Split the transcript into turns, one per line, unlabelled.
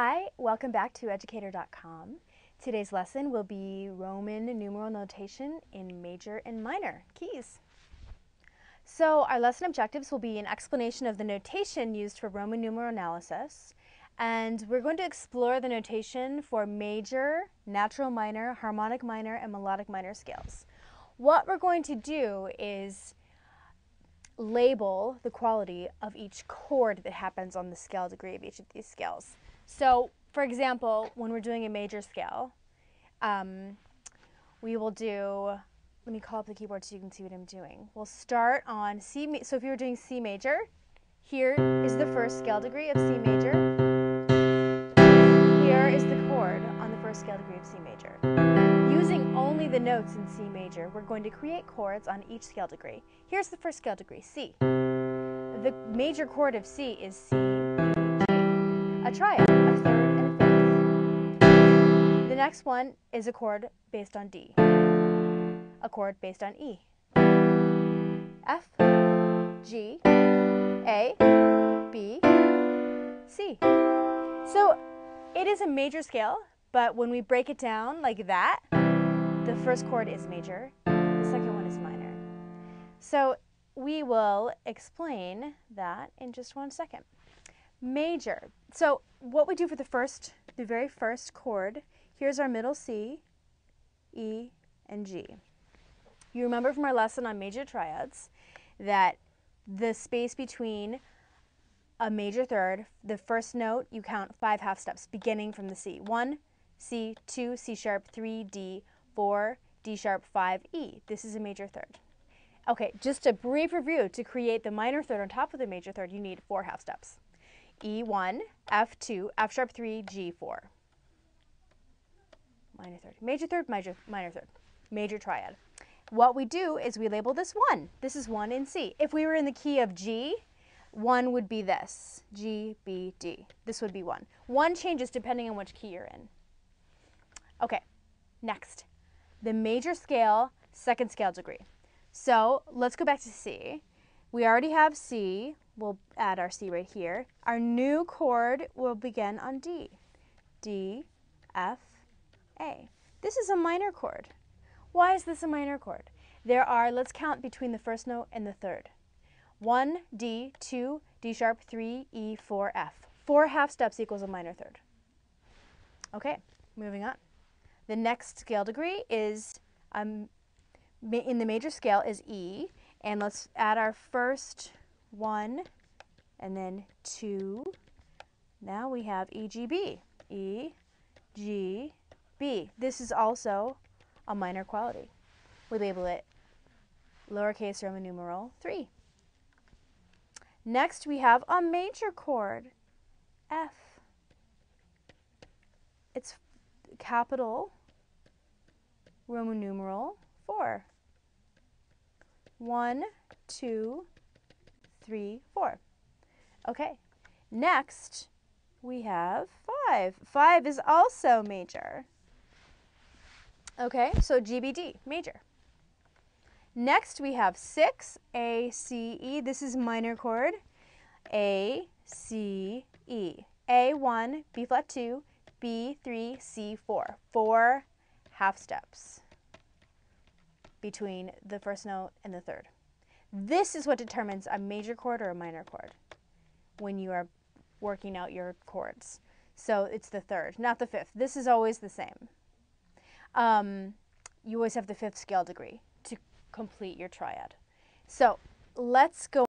Hi, welcome back to educator.com. Today's lesson will be Roman numeral notation in major and minor keys. So our lesson objectives will be an explanation of the notation used for Roman numeral analysis, and we're going to explore the notation for major, natural minor, harmonic minor, and melodic minor scales. What we're going to do is label the quality of each chord that happens on the scale degree of each of these scales. So, for example, when we're doing a major scale, um, we will do, let me call up the keyboard so you can see what I'm doing. We'll start on C, so if you were doing C major, here is the first scale degree of C major. Here is the chord on the first scale degree of C major. Using only the notes in C major, we're going to create chords on each scale degree. Here's the first scale degree, C. The major chord of C is C, a triad, a third and a fifth. The next one is a chord based on D, a chord based on E, F, G, A, B, C. So it is a major scale, but when we break it down like that, the first chord is major, the second one is minor. So we will explain that in just one second. Major. So what we do for the first, the very first chord, here's our middle C, E, and G. You remember from our lesson on major triads that the space between a major third, the first note, you count five half steps beginning from the C. One, C, two, C sharp, three, D, four, D sharp, five, E. This is a major third. Okay, just a brief review. To create the minor third on top of the major third, you need four half steps. E1, F2, F sharp 3, G4. Minor third. Major third, major, minor third. Major triad. What we do is we label this 1. This is 1 in C. If we were in the key of G, 1 would be this, G, B, D. This would be 1. 1 changes depending on which key you're in. Okay, next. The major scale, second scale degree. So let's go back to C. We already have C. We'll add our C right here. Our new chord will begin on D. D, F, A. This is a minor chord. Why is this a minor chord? There are, let's count between the first note and the third. 1, D, 2, D sharp, 3, E, 4, F. Four half steps equals a minor third. Okay, moving on. The next scale degree is, um, in the major scale is E, and let's add our first one and then two. Now we have EGB, E, G, B. This is also a minor quality. We label it lowercase Roman numeral 3. Next, we have a major chord, F. It's capital Roman numeral 4. 1, 2, 3, 4. Okay, next we have 5. 5 is also major. Okay, so GBD, major. Next we have 6, A, C, E. This is minor chord. A, C, E. A1, B flat 2, B3, C4. Four half steps between the first note and the third. This is what determines a major chord or a minor chord when you are working out your chords. So it's the third, not the fifth. This is always the same. Um, you always have the fifth scale degree to complete your triad. So let's go